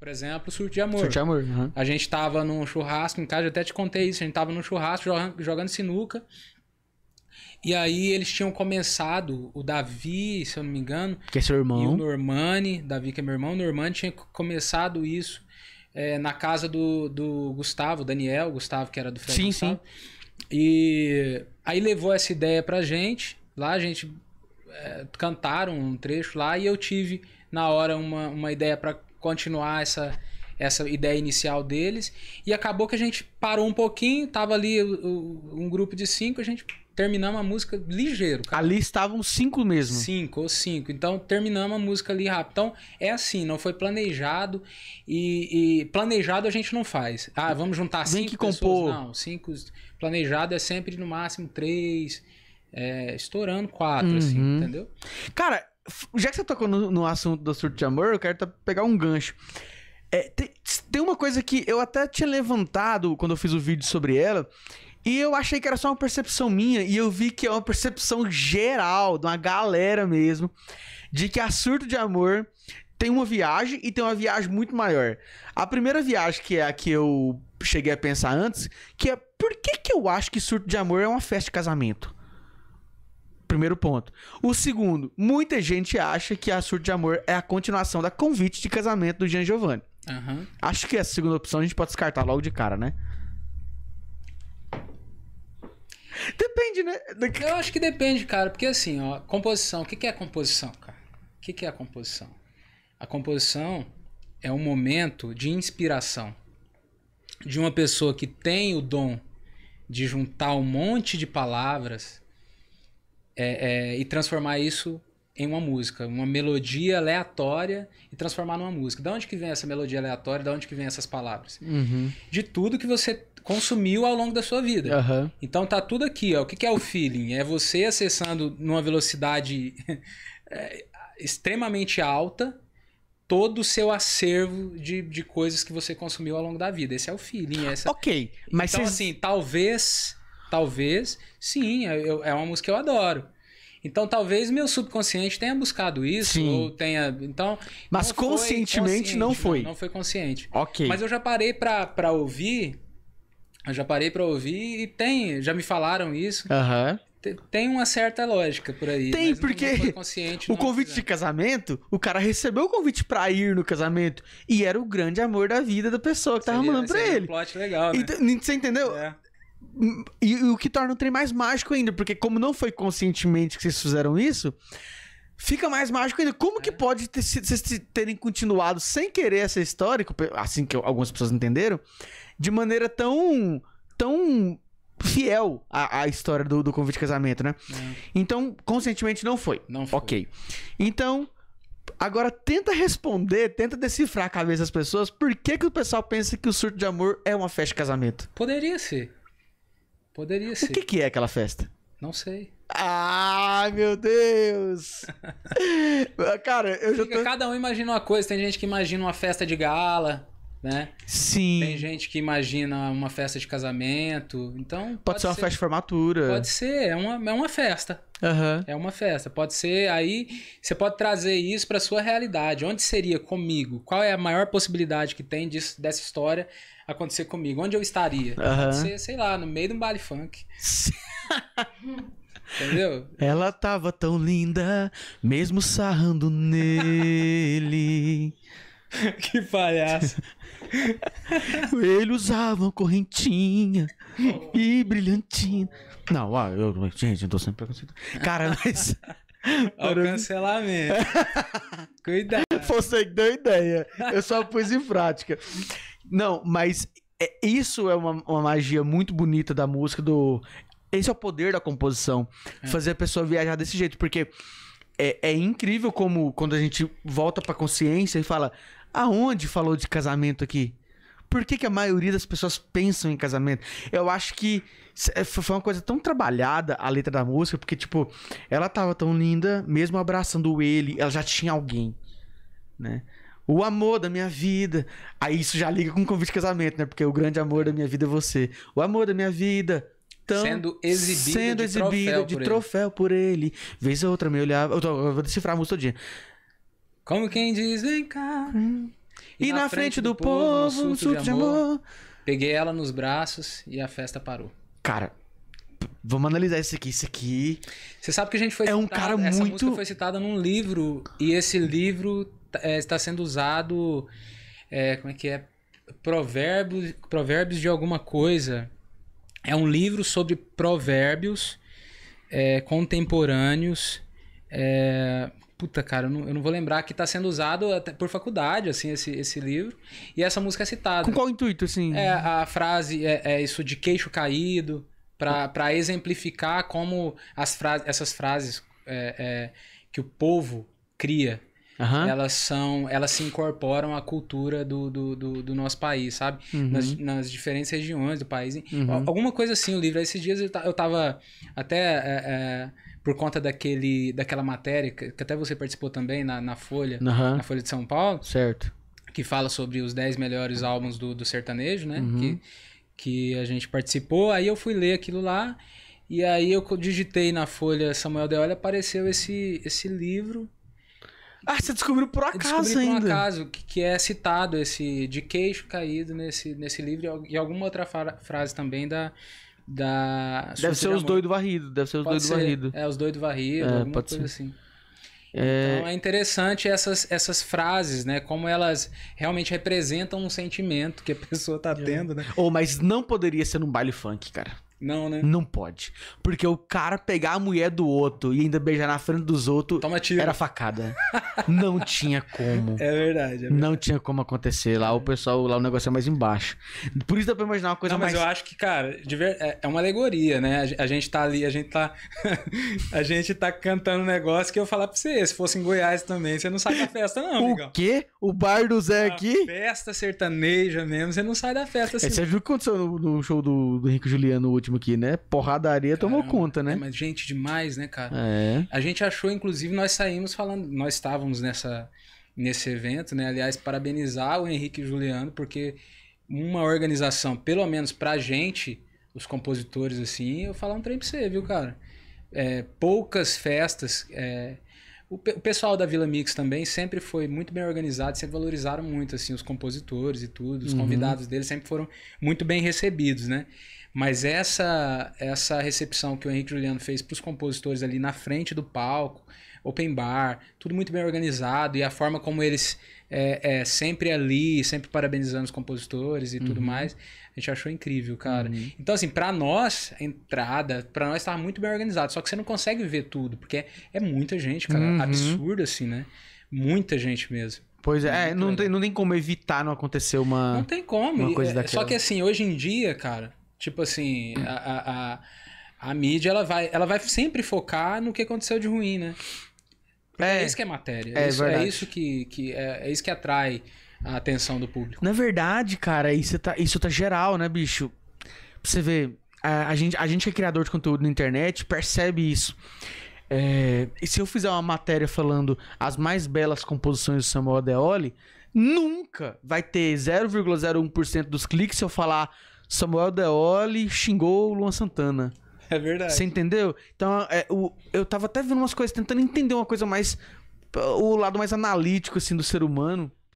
Por exemplo, Surto de Amor. Surto de amor. aham. A gente tava num churrasco, em casa, eu até te contei isso. A gente tava num churrasco jogando, jogando sinuca. E aí eles tinham começado, o Davi, se eu não me engano, Que é seu e o irmão. Normani, Davi que é meu irmão, o Normani tinha co- começado isso é, na casa do, do Gustavo, Daniel, Gustavo, que era do Fred Sim, Gustavo. E aí levou essa ideia pra gente. Lá a gente é, cantaram um trecho lá e eu tive na hora uma, uma ideia pra continuar essa, essa ideia inicial deles. E acabou que a gente parou um pouquinho, tava ali um grupo de cinco, a gente terminamos a música ligeiro. cara. Ali estavam cinco mesmo. Cinco ou cinco. Então terminamos a música ali rápido. Então é assim, não foi planejado. E, e planejado a gente não faz. Ah, vamos juntar Vem cinco que pessoas. compor. Não, cinco. Planejado é sempre no máximo três. é, estourando quatro, assim, Uhum. entendeu? Cara, já que você tocou no, no assunto do surto de amor, eu quero tá- pegar um gancho. É, tem, tem uma coisa que eu até tinha levantado quando eu fiz o vídeo sobre ela, e eu achei que era só uma percepção minha, e eu vi que é uma percepção geral, de uma galera mesmo, de que a surto de amor tem uma viagem e tem uma viagem muito maior. A primeira viagem, que é a que eu cheguei a pensar antes, que é por que, que eu acho que surto de amor é uma festa de casamento? Primeiro ponto. O segundo, muita gente acha que a Surto de Amor é a continuação da convite de casamento do Jean Giovanni. Aham. Acho que essa segunda opção a gente pode descartar logo de cara, né? Depende, né? Eu acho que depende, cara, porque assim, ó, composição, o que que é composição, cara? O que que é a composição? A composição é um momento de inspiração de uma pessoa que tem o dom de juntar um monte de palavras é, é, e transformar isso em uma música, uma melodia aleatória e transformar numa música. Da onde que vem essa melodia aleatória? Da onde que vem essas palavras? Uhum. De tudo que você consumiu ao longo da sua vida. Aham. Então tá tudo aqui, ó. O que, que é o feeling? É você acessando numa velocidade é, extremamente alta todo o seu acervo de, de coisas que você consumiu ao longo da vida. Esse é o feeling. Essa... Ok, mas então, vocês- assim, talvez, talvez, sim, eu- é uma música que eu adoro. Então, talvez meu subconsciente tenha buscado isso, Sim. ou tenha. Então, Mas não conscientemente consciente, não foi. Não, foi consciente. Ok. Mas eu já parei pra, pra ouvir. Eu já parei pra ouvir e tem. Já me falaram isso. Aham. Te- Tem uma certa lógica por aí. Tem, não- porque não O não convite de casamento, o cara recebeu o convite pra ir no casamento e era o grande amor da vida da pessoa que tava Seria- mandando pra ele. Um plot legal, né? Então, você entendeu? É. E, e o que torna o trem mais mágico ainda, porque como não foi conscientemente que vocês fizeram isso, fica mais mágico ainda. Como É. que pode ter, vocês terem continuado sem querer essa história, assim que algumas pessoas entenderam, de maneira tão tão fiel à, à história do, do convite de casamento, né? É. Então, conscientemente não foi. Não foi. Ok. Então, agora tenta responder, tenta decifrar a cabeça das pessoas por que, que o pessoal pensa que o surto de amor é uma festa de casamento. Poderia ser. Poderia ser. O que, que é aquela festa? Não sei. Ai, meu Deus! Cara, eu já Fica- tô. Cada um imagina uma coisa. Tem gente que imagina uma festa de gala, né? Tem Sim. gente que imagina uma festa de casamento. Então. Pode, ser uma festa de formatura. Pode ser. É uma, é uma festa. Aham. É uma festa. Pode ser. Aí você pode trazer isso para sua realidade. Onde seria comigo? Qual é a maior possibilidade que tem disso, dessa história acontecer comigo? Onde eu estaria? Aham. Pode ser, sei lá, no meio de um baile funk. Entendeu? Ela tava tão linda, mesmo sarrando nele. que palhaço. Ele usava correntinha e brilhantina. Não, ah, eu, gente, eu tô sempre preconceito. Cara, mas. O cancelamento. Cuidado. Você que deu ideia. Eu só pus em prática. Não, mas é- isso é uma, uma magia muito bonita da música, do. Esse é o poder da composição. Fazer a pessoa viajar desse jeito. Porque é, é incrível como quando a gente volta pra consciência e fala: aonde falou de casamento aqui? Por que, que a maioria das pessoas pensam em casamento? Eu acho que é, foi uma coisa tão trabalhada a letra da música, porque, tipo, ela tava tão linda, mesmo abraçando ele, ela já tinha alguém, né? O amor da minha vida. Aí isso já liga com o convite de casamento, né? Porque o grande amor da minha vida é você. O amor da minha vida. Tão, Sendo exibido sendo de exibido troféu de troféu por ele. Vez ou outra me olhava. Eu, tô- eu vou decifrar a música todinha. Como quem diz, vem cá. E, na, frente, do, povo, um surto de amor. Peguei ela nos braços e a festa parou. Cara, vamos analisar isso aqui. Isso aqui. Você sabe que a gente foi É um citada- cara essa muito- música foi citada num livro e esse livro tá- é, está sendo usado é, como é que é provérbios provérbios de alguma coisa é um livro sobre provérbios é, contemporâneos é, puta cara eu não, eu não vou lembrar que está sendo usado até por faculdade assim esse, esse livro. E essa música é citada. Com qual intuito, assim? é, a frase é, é isso de queixo caído, para exemplificar como as frases, essas frases é, é, que o povo cria, Aham. elas são, elas se incorporam à cultura do, do, do, do nosso país, sabe? Uhum. Nas, nas diferentes regiões do país. Uhum. Al- Alguma coisa assim, o livro. Esses dias eu, ta- eu tava até é, é, por conta daquele, daquela matéria que, até você participou também na, na Folha, na Folha de São Paulo Certo. que fala sobre os 10 melhores álbuns do, do sertanejo, né? Uhum. Que, que a gente participou. Aí eu fui ler aquilo lá. E aí eu digitei na folha Samuel Deolli, apareceu esse, esse livro. Ah, você descobriu por acaso descobri por um ainda. acaso que, que é citado esse de queixo caído nesse, nesse livro e al- alguma outra fra- frase também da. da Deve ser de os doidos varridos. Deve ser os doidos varridos. É, os doidos varridos, É, alguma pode coisa ser. assim. É, Então é interessante essas, essas frases, né? Como elas realmente representam um sentimento que a pessoa tá tendo, né? Oh, mas não poderia ser num baile funk, cara. Não, né? Não pode. Porque o cara pegar a mulher do outro e ainda beijar na frente dos outros era facada. não tinha como. É verdade. É verdade. Não tinha como acontecer. Lá o pessoal, lá o negócio é mais embaixo. Por isso dá pra imaginar uma coisa Não, mas mais. eu acho que, cara, é, é uma alegoria, né? A ge- A gente tá ali, a gente tá. a gente tá cantando um negócio que eu falar pra você, se fosse em Goiás também, você não sai da festa, não, O amigão. quê? O bar do Zé A aqui? Festa sertaneja mesmo, você não sai da festa assim. É, você viu o que aconteceu no, no show do, do Henrique Juliano, o último aqui, né? Porradaria tomou Caramba. conta, É, né? mas gente demais, né, cara? É. A gente achou, inclusive, nós saímos falando, nós estávamos nessa, nesse evento, né? Aliás, parabenizar o Henrique e o Juliano, porque uma organização, pelo menos pra gente, os compositores, assim, eu falar um trem pra você, viu, cara? É, poucas festas. é, o, o pessoal da Vila Mix também sempre foi muito bem organizado, sempre valorizaram muito, assim, os compositores e tudo. Os Uhum. convidados deles sempre foram muito bem recebidos, né? Mas essa essa recepção que o Henrique Juliano fez para os compositores ali na frente do palco, open bar, tudo muito bem organizado e a forma como eles é, é, sempre ali, sempre parabenizando os compositores e tudo mais, a gente achou incrível, cara. Uhum. Então assim, para nós a entrada, para nós estava muito bem organizado, só que você não consegue ver tudo porque é, é muita gente, cara, Uhum. absurdo assim, né? Muita gente mesmo. Pois é, é, não tem, não tem como evitar não acontecer uma. Não tem como. uma coisa é, daquela. Só que assim, hoje em dia, cara, tipo assim, a, a, a, a mídia ela vai, ela vai sempre focar no que aconteceu de ruim, né? É, É. isso que é matéria. É É, isso, é isso que, que é, é isso que atrai a atenção do público. Na verdade, cara, isso tá, isso tá geral, né, bicho? Pra você ver, a, a gente, a gente que é criador de conteúdo na internet percebe isso. É, e se eu fizer uma matéria falando as mais belas composições do Samuel Adeoli, nunca vai ter 0,01% dos cliques se eu falar Samuel Adeoli xingou o Luan Santana. É verdade. Você entendeu? Então, é, o, eu tava até vendo umas coisas, tentando entender uma coisa mais. O lado mais analítico, assim, do ser humano.